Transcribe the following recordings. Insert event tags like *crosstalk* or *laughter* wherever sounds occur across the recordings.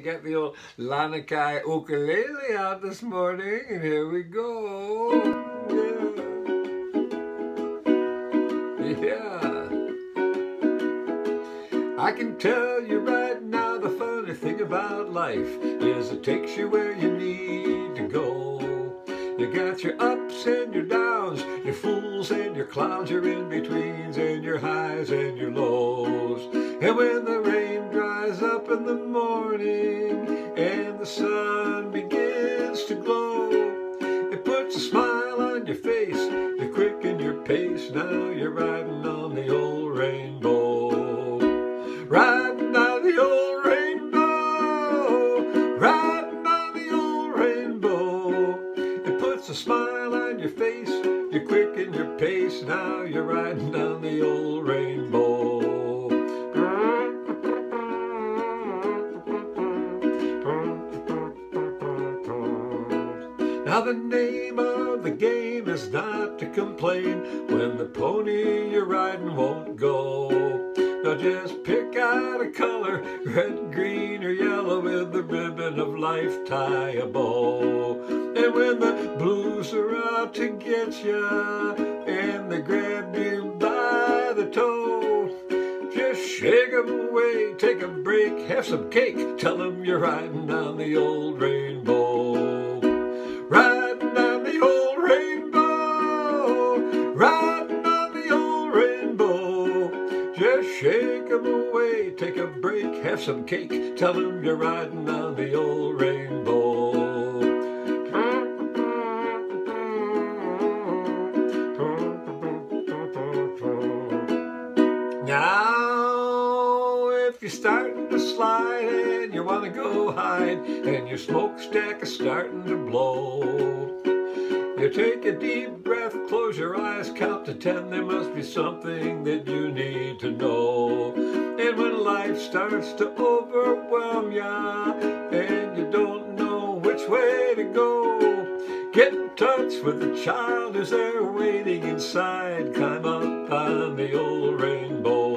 Got the old Lanikai ukulele out this morning, and here we go. Yeah. Yeah. I can tell you right now the funny thing about life is it takes you where you need to go. You got your ups and your downs, your fools and your clowns, your in-betweens and your highs and your lows. And when the rain dries up in the morning and the sun begins to glow, it puts a smile on your face, you quicken your pace, now you're riding on the old rainbow. Riding on the old rainbow, riding on the old rainbow. It puts a smile on your face, you quicken your pace, now you're riding down the old rainbow. Now the name of the game is not to complain when the pony you're riding won't go. Now just pick out a color, red, green, or yellow with the ribbon of life tie a bow. And when the blues are out to get ya and they grab you by the toe, just shake 'em away, take a break, have some cake, tell 'em you're riding on the old rainbow. Take a break, have some cake, tell 'em you're riding on the old rainbow. Now, if you're starting to slide and you want to go hide, and your smokestack is starting to blow, you take a deep breath, close your eyes, count to ten. There must be something that you need to know. And when life starts to overwhelm ya, and you don't know which way to go, get in touch with the child who's there waiting inside. Climb up on the old rainbow.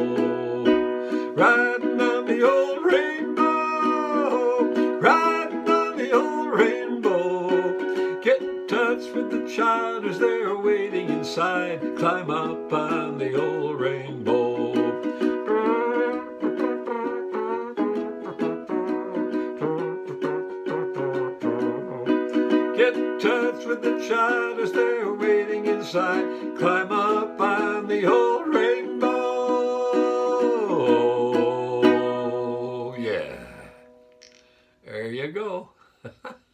Riding on the old rainbow, riding on the old rainbow. Get in touch with the child who's there waiting inside. Climb up on the old rainbow. Get in touch with the child they're waiting inside. Climb up on the old rainbow. Oh, yeah. There you go. *laughs*